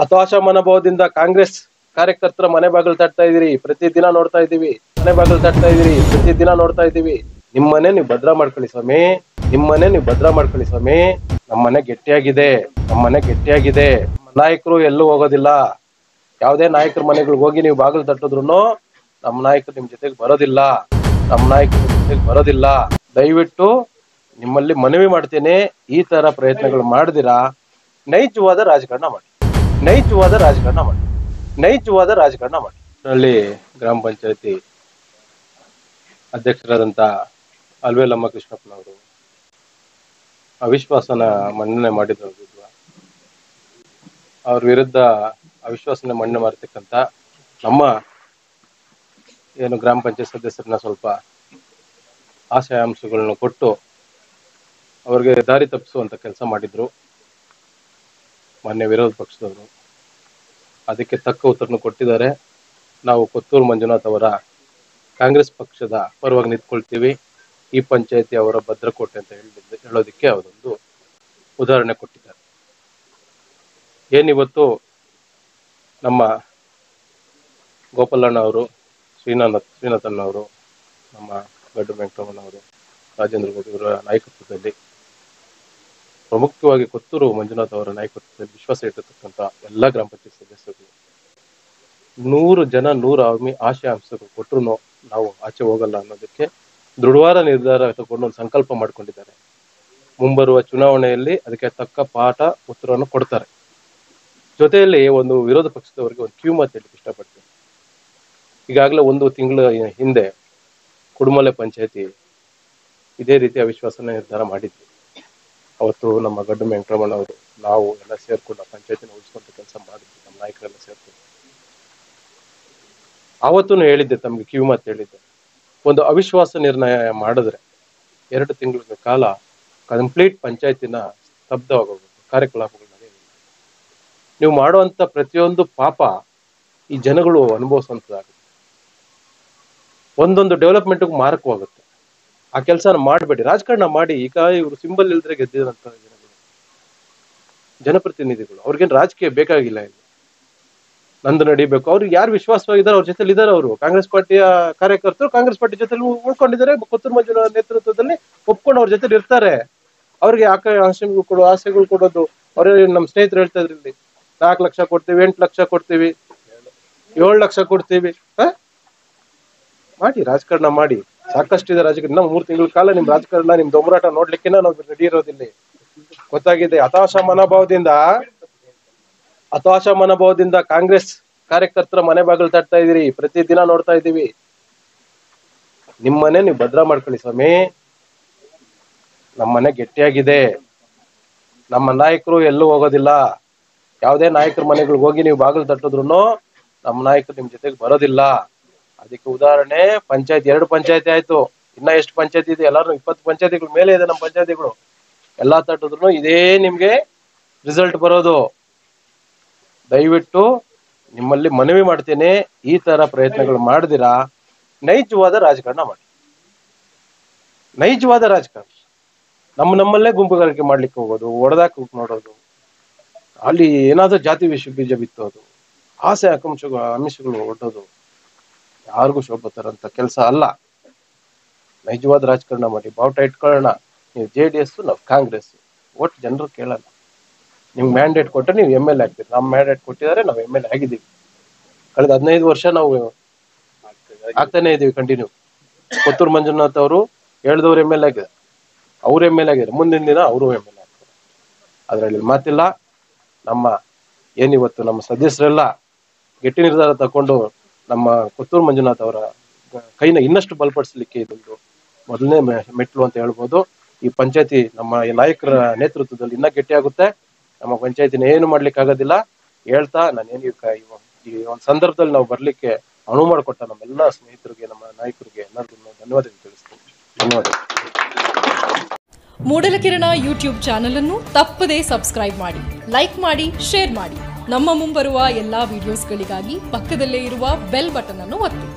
ಹತಾಶ ಮನೋಭಾವದಿಂದ ಕಾಂಗ್ರೆಸ್ ಕಾರ್ಯಕರ್ತರ ಮನೆ ಬಾಗಿಲು ತಟ್ತಾ ಇದೀರಿ ಪ್ರತಿ ದಿನ ನೋಡ್ತಾ ಇದೀವಿ ಮನೆ ಬಾಗಿಲು ತಟ್ತಾ ಇದೀರಿ ಪ್ರತಿ ದಿನ ನೋಡ್ತಾ ಇದೀವಿ ನಿಮ್ಮನೆ ನೀವು ಭದ್ರ ಮಾಡ್ಕೊಳ್ಳಿ ಸ್ವಾಮಿ. ನಿಮ್ಮನೆ ನೀವು ಭದ್ರ ಮಾಡ್ಕೊಳ್ಳಿ ಸ್ವಾಮಿ. ಗಟ್ಟಿಯಾಗಿದೆ ನಮ್ಮನೆ ಗಟ್ಟಿಯಾಗಿದೆ. ನಮ್ಮ ನಾಯಕರು ಎಲ್ಲೂ ಹೋಗೋದಿಲ್ಲ. ಯಾವುದೇ ನಾಯಕರ ಮನೆಗಳಿಗೆ ಹೋಗಿ ನೀವು ಬಾಗಿಲು ತಟ್ಟಿದ್ರು ನಮ್ಮ ನಾಯಕರು ನಿಮ್ ಜೊತೆಗೆ ಬರೋದಿಲ್ಲ. ನಮ್ಮ ನಾಯಕರು ನಿಮ್ ಜೊತೆಗೆ ಬರೋದಿಲ್ಲ. ದಯವಿಟ್ಟು ನಿಮ್ಮಲ್ಲಿ ಮನವಿ ಮಾಡ್ತೇನೆ. ಈ ತರ ಪ್ರಯತ್ನಗಳು ಮಾಡಿದಿರಾ. ನೈಜವಾದ ರಾಜಕಾರಣ ಮಾಡಿ. ನೈಜವಾದ ರಾಜಕಾರಣ ಮಾಡಿ. ನೈಜವಾದ ರಾಜಕಾರಣ ಮಾಡಿ. ಅಲ್ಲಿ ಗ್ರಾಮ ಪಂಚಾಯತಿ ಅಧ್ಯಕ್ಷರಾದಂತ ಅಲ್ವೇಲಮ್ಮ ಕೃಷ್ಣಪ್ಪನವರು ಅವಿಶ್ವಾಸನ ಮನ್ನಣೆ ಮಾಡಿದ್ರು ವಿರುದ್ಧ ಅವ್ರ ವಿರುದ್ಧ ಅವಿಶ್ವಾಸನ ಮನ್ನಣೆ ಮಾಡ್ತಕ್ಕಂತ ನಮ್ಮ ಏನು ಗ್ರಾಮ ಪಂಚಾಯತ್ ಸದಸ್ಯರನ್ನ ಸ್ವಲ್ಪ ಆಶಯಾಂಶಗಳನ್ನ ಕೊಟ್ಟು ಅವ್ರಿಗೆ ದಾರಿ ತಪ್ಪಿಸುವಂತ ಕೆಲಸ ಮಾಡಿದ್ರು. ಮಾನ್ಯ ವಿರೋಧ ಪಕ್ಷದವರು. ಅದಕ್ಕೆ ತಕ್ಕ ಉತ್ತರನು ಕೊಟ್ಟಿದ್ದಾರೆ. ನಾವು ಕೊತ್ತೂರು ಮಂಜುನಾಥ್ ಅವರ ಕಾಂಗ್ರೆಸ್ ಪಕ್ಷದ ಪರವಾಗಿ ನಿಂತ್ಕೊಳ್ತೀವಿ. ಈ ಪಂಚಾಯತಿ ಅವರ ಭದ್ರಕೋಟೆ ಅಂತ ಹೇಳಿದ್ದೆ, ಹೇಳೋದಕ್ಕೆ ಅವರೊಂದು ಉದಾಹರಣೆ ಕೊಟ್ಟಿದ್ದಾರೆ. ಏನಿವತ್ತು ನಮ್ಮ ಗೋಪಾಲಣ್ಣ ಅವರು, ಶ್ರೀನಾಥ್ ಶ್ರೀನಾಥಣ್ಣ ಅವರು ನಮ್ಮ ಗಡ್ಡು ವೆಂಕಟರಮಣ್ಣವರು ರಾಜೇಂದ್ರ ಗೌಡ ಇವರ ನಾಯಕತ್ವದಲ್ಲಿ ಪ್ರಮುಖವಾಗಿ ಕೊತ್ತೂರು ಮಂಜುನಾಥ್ ಅವರ ನಾಯಕತ್ವದಲ್ಲಿ ವಿಶ್ವಾಸ ಇಟ್ಟಿರ್ತಕ್ಕಂಥ ಎಲ್ಲ ಗ್ರಾಮ ಪಂಚಾಯತ್ ಸದಸ್ಯರು. ನೂರು ಜನ, ನೂರು ಆಮಿ ಆಶೆ ಅಂಶಗಳು ಕೊಟ್ಟರು ನಾವು ಆಚೆ ಹೋಗಲ್ಲ ಅನ್ನೋದಕ್ಕೆ ದೃಢವಾದ ನಿರ್ಧಾರ ತಗೊಂಡು ಒಂದು ಸಂಕಲ್ಪ ಮಾಡ್ಕೊಂಡಿದ್ದಾರೆ. ಮುಂಬರುವ ಚುನಾವಣೆಯಲ್ಲಿ ಅದಕ್ಕೆ ತಕ್ಕ ಪಾಠ, ಉತ್ತರವನ್ನು ಕೊಡ್ತಾರೆ. ಜೊತೆಯಲ್ಲಿ ಒಂದು ವಿರೋಧ ಪಕ್ಷದವರಿಗೆ ಒಂದು ಕ್ಯೂ ಮಾತು ಹೇಳಲಿಕ್ಕೆ ಇಷ್ಟಪಡ್ತೀನಿ. ಈಗಾಗಲೇ ಒಂದು ತಿಂಗಳ ಹಿಂದೆ ಕುಡುಮಲೆ ಪಂಚಾಯತಿ ಇದೇ ರೀತಿ ಅವಿಶ್ವಾಸನ ನಿರ್ಧಾರ ಮಾಡಿದ್ವಿ. ಅವತ್ತು ನಮ್ಮ ಗಡ್ಡು ವೆಂಕಟರಮಣ ಅವರು, ನಾವು ಎಲ್ಲ ಸೇರ್ಕೊಂಡು ಪಂಚಾಯತಿನ ಉಳಿಸ್ಕೊಂತ ಕೆಲಸ ಮಾಡಿದ್ವಿ, ನಮ್ಮ ನಾಯಕರೆಲ್ಲ ಸೇರ್ಕೊಂಡು. ಆವತ್ತೂ ಹೇಳಿದ್ದೆ, ತಮ್ಗೆ ಕಿವಿ ಮಾತು ಹೇಳಿದ್ದೆ. ಒಂದು ಅವಿಶ್ವಾಸ ನಿರ್ಣಯ ಮಾಡಿದ್ರೆ ಎರಡು ತಿಂಗಳ ಕಾಲ ಕಂಪ್ಲೀಟ್ ಪಂಚಾಯತಿನ ಸ್ತಬ್ಧವಾಗೋಗುತ್ತೆ, ಕಾರ್ಯಕಲಾಪಗಳು ನಡೆಯೋದಿಲ್ಲ. ನೀವು ಮಾಡುವಂತ ಪ್ರತಿಯೊಂದು ಪಾಪ ಈ ಜನಗಳು ಅನುಭವಿಸುವಂತದ್ದಾಗುತ್ತೆ. ಒಂದೊಂದು ಡೆವಲಪ್ಮೆಂಟ್ಗೂ ಮಾರಕವಾಗುತ್ತೆ. ಆ ಕೆಲಸನ ಮಾಡಬೇಡಿ. ರಾಜಕಾರಣ ಮಾಡಿ, ಈಗ ಇವರು ಸಿಂಬಲ್ ಇಲ್ದ್ರೆ ಗೆದ್ದಿರಂತ ಜನಪ್ರತಿನಿಧಿಗಳು. ಅವ್ರಿಗೇನು ರಾಜಕೀಯ ಬೇಕಾಗಿಲ್ಲ ಇಲ್ಲಿ. ನಂದು ನಡಿಬೇಕು. ಅವ್ರಿಗೆ ಯಾರು ವಿಶ್ವಾಸವಾಗಿದ್ದಾರೆ ಅವ್ರ ಜೊತೆಲಿ ಇದ್ದಾರೆ ಅವರು. ಕಾಂಗ್ರೆಸ್ ಪಾರ್ಟಿಯ ಕಾರ್ಯಕರ್ತರು ಕಾಂಗ್ರೆಸ್ ಪಾರ್ಟಿ ಜೊತೆಲಿ ಉಳ್ಕೊಂಡಿದ್ದಾರೆ. ಕೊತ್ತೂರು ಮಂಜುನ ನೇತೃತ್ವದಲ್ಲಿ ಒಪ್ಕೊಂಡು ಅವ್ರ ಜೊತೆಲಿ ಇರ್ತಾರೆ. ಅವ್ರಿಗೆ ಯಾಕೆ ಆಸೆಗಳು ಕೊಡೋ, ಆಸೆಗಳು ಕೊಡೋದು. ಅವರೇ ನಮ್ಮ ಸ್ನೇಹಿತರು ಹೇಳ್ತಾ ಇದ್ರು ಇಲ್ಲಿ. ನಾಲ್ಕು ಲಕ್ಷ ಕೊಡ್ತೀವಿ, ಎಂಟು ಲಕ್ಷ ಕೊಡ್ತೀವಿ, ಏಳು ಲಕ್ಷ ಕೊಡ್ತೀವಿ? ಮಾಡಿ, ರಾಜಕಾರಣ ಮಾಡಿ. ಸಾಕಷ್ಟಿದೆ ರಾಜಕೀಯ. ನಾವು ಮೂರು ತಿಂಗಳ ಕಾಲ ನಿಮ್ ರಾಜಕಾರಣ, ನಿಮ್ ದೊಂಬರಾಟ ನೋಡ್ಲಿಕ್ಕೆ ನಾವು ರೆಡಿ ಇರೋದಿಲ್ಲ. ಗೊತ್ತಾಗಿದೆ ಹತಾಶ ಮನೋಭಾವದಿಂದ ಹತಾಶ ಮನೋಭಾವದಿಂದ ಕಾಂಗ್ರೆಸ್ ಕಾರ್ಯಕರ್ತರ ಮನೆ ಬಾಗಿಲು ತಟ್ತಾ ಇದೀರಿ. ಪ್ರತಿ ದಿನ ನೋಡ್ತಾ ಇದೀವಿ. ನಿಮ್ಮನೆ ನೀವು ಭದ್ರ ಮಾಡ್ಕೊಳ್ಳಿ ಸ್ವಾಮಿ. ನಮ್ಮನೆ ಗಟ್ಟಿಯಾಗಿದೆ. ನಮ್ಮ ನಾಯಕರು ಎಲ್ಲೂ ಹೋಗೋದಿಲ್ಲ. ಯಾವುದೇ ನಾಯಕರ ಮನೆಗಳಿಗೆ ಹೋಗಿ ನೀವು ಬಾಗಿಲು ತಟ್ಟಿದ್ರು ನಮ್ಮ ನಾಯಕರು ನಿಮ್ ಜೊತೆಗೆ ಬರೋದಿಲ್ಲ. ಅದಕ್ಕೆ ಉದಾಹರಣೆ, ಪಂಚಾಯತ್, ಎರಡು ಪಂಚಾಯತಿ ಆಯ್ತು. ಇನ್ನ ಎಷ್ಟು ಪಂಚಾಯತಿ ಇದೆ? ಎಲ್ಲಾರು ಇಪ್ಪತ್ತು ಪಂಚಾಯತಿಗಳ ಮೇಲೆ ಇದೆ ನಮ್ಮ ಪಂಚಾಯತಿಗಳು. ಎಲ್ಲಾ ತಟ್ಟಿದ್ರು ಇದೇ ನಿಮ್ಗೆ ರಿಸಲ್ಟ್ ಬರೋದು. ದಯವಿಟ್ಟು ನಿಮ್ಮಲ್ಲಿ ಮನವಿ ಮಾಡ್ತೇನೆ. ಈ ತರ ಪ್ರಯತ್ನಗಳು ಮಾಡಿದಿರಾ? ನೈಜವಾದ ರಾಜಕಾರಣ ಮಾಡಿ. ನೈಜವಾದ ರಾಜಕಾರಣ. ನಮ್ಮ ನಮ್ಮಲ್ಲೇ ಗುಂಪುಗಾರಿಕೆ ಮಾಡ್ಲಿಕ್ಕೆ ಹೋಗೋದು, ಒಡೆದಾಕ ನೋಡೋದು. ಅಲ್ಲಿ ಏನಾದ್ರೂ ಜಾತಿ ವಿಷ ಬೀಜ ಬಿತ್ತೋದು, ಆಸೆ ಆಕಾಂಕ್ಷಗಳು, ಆಮಿಷಗಳು ಒಡ್ಡೋದು. ಯಾರಿಗೂ ಶೋಭ ತರಂತ ಕೆಲಸ ಅಲ್ಲ. ನೈಜವಾದ ರಾಜಕಾರಣ ಮಾಡಿ ಬಾವುಟ ಇಟ್ಕೊಳ್ಳೋಣ. ನೀವು ಜೆ ಡಿ ಎಸ್, ನಾವು ಕಾಂಗ್ರೆಸ್. ಒಟ್ಟು ಜನರು ಕೇಳಲ್ಲ. ನಿಮ್ಗೆ ಮ್ಯಾಂಡೇಟ್ ಕೊಟ್ಟರೆ ನೀವು ಎಂ ಎಲ್ ಎ ಆಗ್ತೀರಿ. ನಮ್ಮ ಮ್ಯಾಂಡೇಟ್ ಕೊಟ್ಟಿದ್ದಾರೆ, ನಾವು ಎಂ ಎಲ್ ಎ ಆಗಿದ್ದೀವಿ. ಕಳೆದ ಹದಿನೈದು ವರ್ಷ ನಾವು ಆಗ್ತಾನೆ ಇದೀವಿ ಕಂಟಿನ್ಯೂ ಪುತ್ತೂರು ಮಂಜುನಾಥ್ ಅವರು ಹೇಳ್ದವ್ರು ಎಂ ಎಲ್ ಎ ಆಗಿದ್ದಾರೆ. ಅವ್ರು ಎಂ ಎಲ್ ಎ ಆಗಿದ್ದಾರೆ. ಮುಂದಿನ ದಿನ ಅವರು ಎಂ ಎಲ್ ಎ ಆಗ್ತಾರೆ. ಅದರಲ್ಲಿ ಮಾತಿಲ್ಲ. ನಮ್ಮ ಏನಿವತ್ತು ನಮ್ಮ ಸದಸ್ಯರೆಲ್ಲ ಗಟ್ಟಿ ನಿರ್ಧಾರ ತಕೊಂಡು ನಮ್ಮ ಕೊತ್ತೂರು ಮಂಜುನಾಥ್ ಅವರ ಕೈನ ಇನ್ನಷ್ಟು ಬಲಪಡಿಸಲಿಕ್ಕೆ ಇದೊಂದು ಮೊದಲನೇ ಮೆಟ್ಲು ಅಂತ ಹೇಳ್ಬೋದು. ಈ ಪಂಚಾಯತಿ ನಮ್ಮ ನಾಯಕರ ನೇತೃತ್ವದಲ್ಲಿ ಇನ್ನ ಗಟ್ಟಿಯಾಗುತ್ತೆ. ನಮ್ಮ ಪಂಚಾಯತಿನ ಏನು ಮಾಡ್ಲಿಕ್ಕೆ ಆಗೋದಿಲ್ಲ ಹೇಳ್ತಾ ನಾನೇನು ಈ ಒಂದು ಸಂದರ್ಭದಲ್ಲಿ ನಾವು ಬರ್ಲಿಕ್ಕೆ ಅನುವು ಮಾಡಿಕೊಟ್ಟ ನಮ್ಮೆಲ್ಲ ಸ್ನೇಹಿತರಿಗೆ, ನಮ್ಮ ನಾಯಕರಿಗೆ ಎಲ್ಲರಿಗೂ ಧನ್ಯವಾದ ತಿಳಿಸ್ತೀನಿ. ಧನ್ಯವಾದ ಮೂಡಲಕಿರಣ ಯೂಟ್ಯೂಬ್ ಚಾನೆಲ್ ಅನ್ನು ತಪ್ಪದೇ ಸಬ್ಸ್ಕ್ರೈಬ್ ಮಾಡಿ, ಲೈಕ್ ಮಾಡಿ, ಶೇರ್ ಮಾಡಿ. ನಮ್ಮ ಮುಂಬರುವ ಎಲ್ಲಾ ವಿಡಿಯೋಸ್ಗಳಿಗಾಗಿ ಪಕ್ಕದಲ್ಲೇ ಇರುವ ಬೆಲ್ ಬಟನ್ ಅನ್ನು ಒತ್ತಿ.